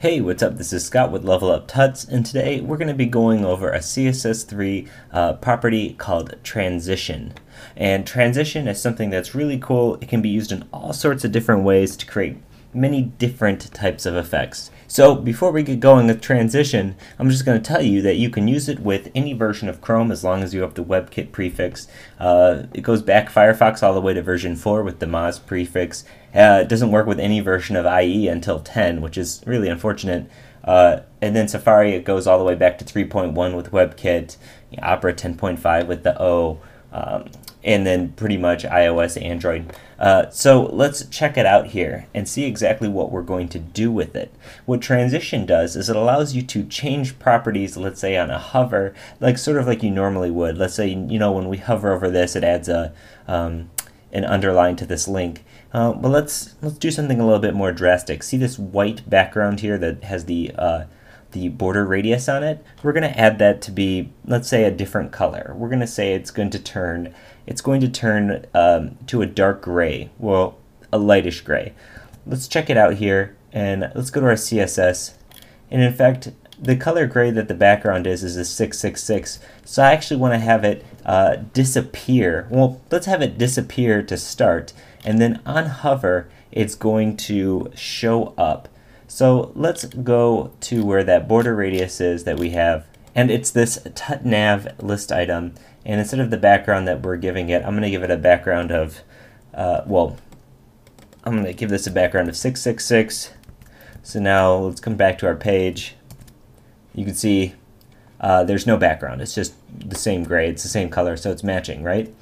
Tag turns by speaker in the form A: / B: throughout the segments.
A: Hey, what's up? This is Scott with Level Up Tuts, and today we're going to be going over a CSS3 uh, property called transition. And transition is something that's really cool. It can be used in all sorts of different ways to create many different types of effects. So before we get going with transition, I'm just going to tell you that you can use it with any version of Chrome as long as you have the WebKit prefix. Uh, it goes back Firefox all the way to version 4 with the Moz prefix. Uh, it doesn't work with any version of IE until 10, which is really unfortunate. Uh, and then Safari, it goes all the way back to 3.1 with WebKit, Opera 10.5 with the O. Um, and then pretty much iOS, Android. Uh, so let's check it out here and see exactly what we're going to do with it. What transition does is it allows you to change properties, let's say on a hover, like sort of like you normally would. Let's say, you know, when we hover over this, it adds a um, an underline to this link. Uh, but let's let's do something a little bit more drastic. See this white background here that has the uh, the border radius on it, we're going to add that to be, let's say, a different color. We're going to say it's going to turn, it's going to turn um, to a dark gray, well, a lightish gray. Let's check it out here, and let's go to our CSS. And in fact, the color gray that the background is is a 666, so I actually want to have it uh, disappear. Well, let's have it disappear to start, and then on hover, it's going to show up. So let's go to where that border radius is that we have. And it's this tutnav list item. And instead of the background that we're giving it, I'm going to give it a background of, uh, well, I'm going to give this a background of 666. So now let's come back to our page. You can see uh, there's no background. It's just the same gray. It's the same color, so it's matching, right?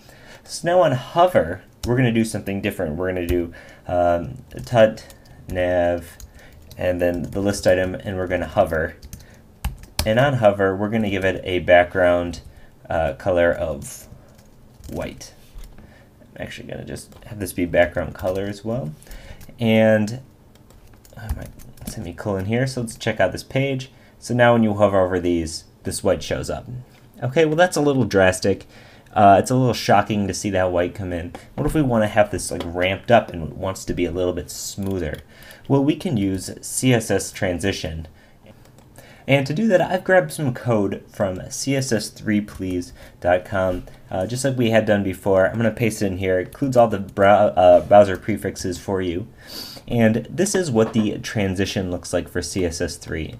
A: So now on hover, we're going to do something different. We're going to do um, tut nav and then the list item, and we're going to hover. And on hover, we're going to give it a background uh, color of white. I'm actually going to just have this be background color as well. And I might semicolon here, so let's check out this page. So now when you hover over these, this white shows up. Okay, well that's a little drastic. Uh, it's a little shocking to see that white come in. What if we want to have this like ramped up and wants to be a little bit smoother? Well, we can use CSS transition. And to do that, I've grabbed some code from css3please.com, uh, just like we had done before. I'm going to paste it in here. It includes all the brow uh, browser prefixes for you. And this is what the transition looks like for CSS3.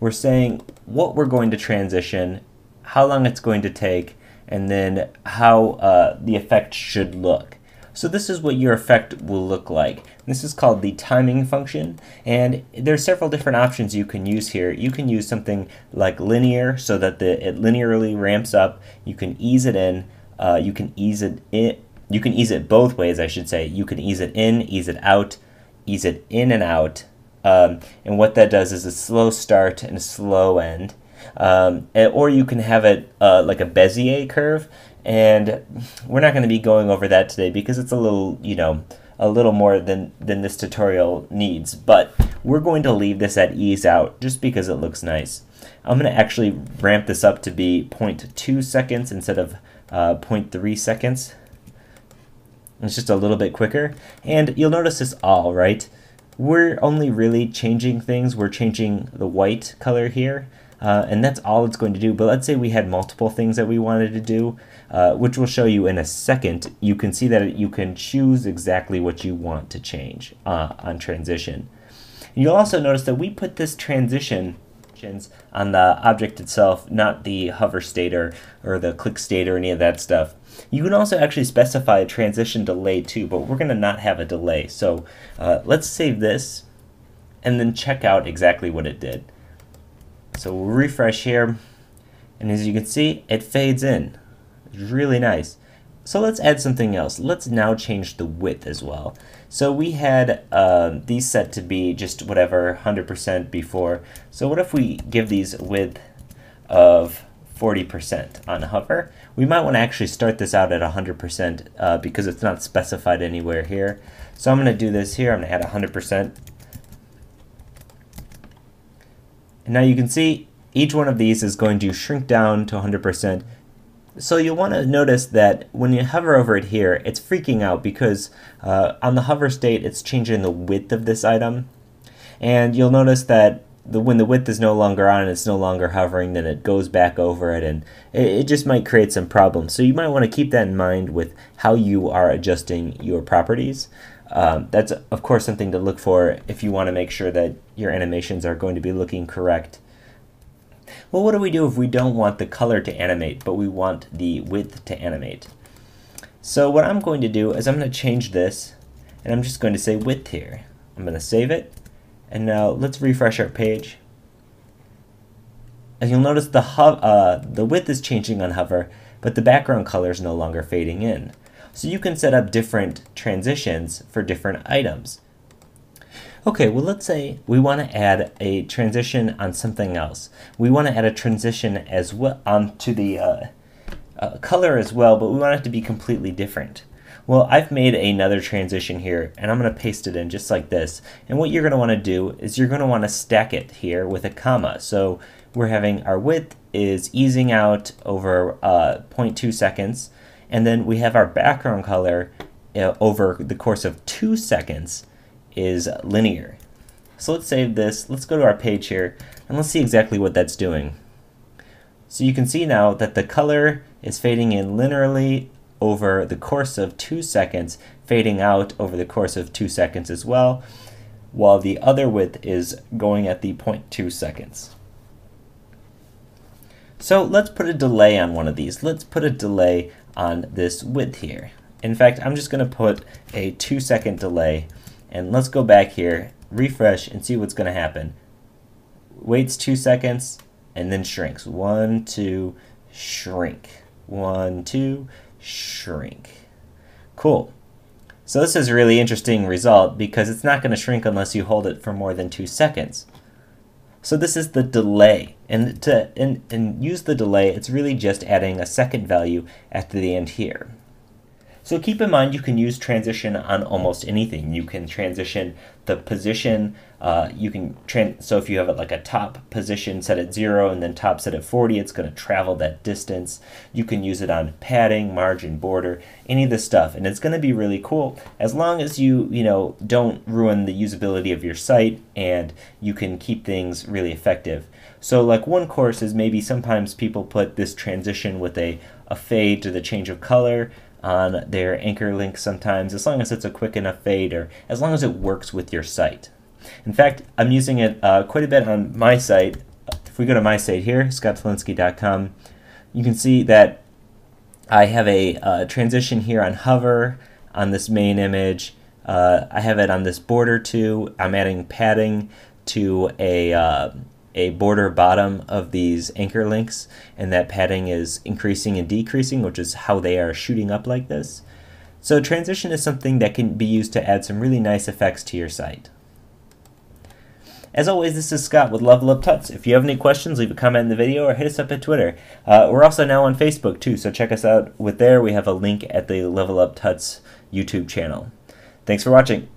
A: We're saying what we're going to transition, how long it's going to take, and then how uh, the effect should look. So this is what your effect will look like. This is called the timing function, and there's several different options you can use here. You can use something like linear so that the, it linearly ramps up. You can ease it in. Uh, you can ease it in. You can ease it both ways, I should say. You can ease it in, ease it out, ease it in and out. Um, and what that does is a slow start and a slow end. Um, or you can have it uh, like a Bezier curve, and we're not going to be going over that today because it's a little, you know, a little more than, than this tutorial needs, but we're going to leave this at ease out just because it looks nice. I'm going to actually ramp this up to be 0.2 seconds instead of uh, 0.3 seconds. It's just a little bit quicker. And you'll notice this all, right? We're only really changing things. We're changing the white color here. Uh, and that's all it's going to do. But let's say we had multiple things that we wanted to do, uh, which we'll show you in a second. You can see that you can choose exactly what you want to change uh, on transition. You'll also notice that we put this transition on the object itself, not the hover state or, or the click state or any of that stuff. You can also actually specify a transition delay too, but we're going to not have a delay. So uh, let's save this and then check out exactly what it did. So we'll refresh here, and as you can see, it fades in. It's really nice. So let's add something else. Let's now change the width as well. So we had uh, these set to be just whatever 100% before. So what if we give these width of 40% on hover? We might want to actually start this out at 100% uh, because it's not specified anywhere here. So I'm going to do this here. I'm going to add 100%. And now you can see each one of these is going to shrink down to 100%. So you'll want to notice that when you hover over it here, it's freaking out because uh, on the hover state, it's changing the width of this item. And you'll notice that the when the width is no longer on and it's no longer hovering, then it goes back over it, and it, it just might create some problems. So you might want to keep that in mind with how you are adjusting your properties. Um, that's of course something to look for if you want to make sure that your animations are going to be looking correct. Well, what do we do if we don't want the color to animate, but we want the width to animate? So what I'm going to do is I'm going to change this, and I'm just going to say width here. I'm going to save it, and now let's refresh our page. And you'll notice the, uh, the width is changing on hover, but the background color is no longer fading in. So you can set up different transitions for different items. Okay, well let's say we want to add a transition on something else. We want to add a transition as well onto the uh, uh, color as well, but we want it to be completely different. Well, I've made another transition here, and I'm going to paste it in just like this. And what you're going to want to do is you're going to want to stack it here with a comma. So we're having our width is easing out over uh, 0.2 seconds, and then we have our background color uh, over the course of two seconds is linear. So let's save this. Let's go to our page here, and let's see exactly what that's doing. So you can see now that the color is fading in linearly over the course of two seconds, fading out over the course of two seconds as well, while the other width is going at the 0.2 seconds. So let's put a delay on one of these. Let's put a delay on this width here. In fact, I'm just going to put a two second delay and let's go back here, refresh and see what's going to happen. Waits two seconds and then shrinks. One, two, shrink. One, two, shrink. Cool. So this is a really interesting result because it's not going to shrink unless you hold it for more than two seconds. So this is the delay. And to and, and use the delay, it's really just adding a second value after the end here. So keep in mind you can use transition on almost anything. You can transition the position. Uh, you can tran so if you have it like a top position set at zero and then top set at 40, it's going to travel that distance. You can use it on padding, margin, border, any of this stuff, and it's going to be really cool as long as you you know don't ruin the usability of your site and you can keep things really effective. So like one course is maybe sometimes people put this transition with a, a fade to the change of color on their anchor link sometimes, as long as it's a quick enough fade or as long as it works with your site. In fact, I'm using it uh, quite a bit on my site. If we go to my site here, scotttolinski.com, you can see that I have a uh, transition here on hover on this main image. Uh, I have it on this border too. I'm adding padding to a uh, a border bottom of these anchor links and that padding is increasing and decreasing, which is how they are shooting up like this. So transition is something that can be used to add some really nice effects to your site. As always, this is Scott with Level Up Tuts. If you have any questions, leave a comment in the video or hit us up at Twitter. Uh, we're also now on Facebook too, so check us out with there. We have a link at the Level Up Tuts YouTube channel. Thanks for watching.